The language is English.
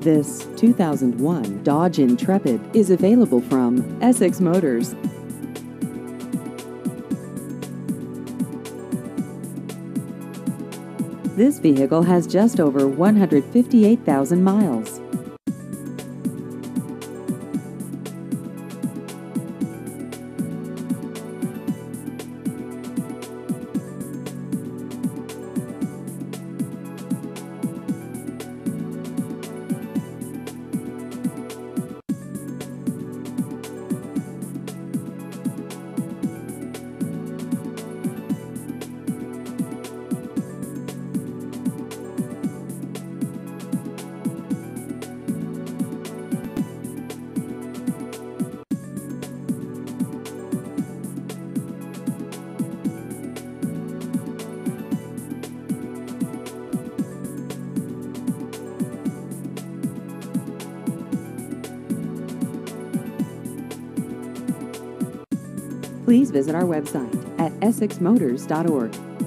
This 2001 Dodge Intrepid is available from Essex Motors. This vehicle has just over 158,000 miles. Please visit our website at essexmotors.org.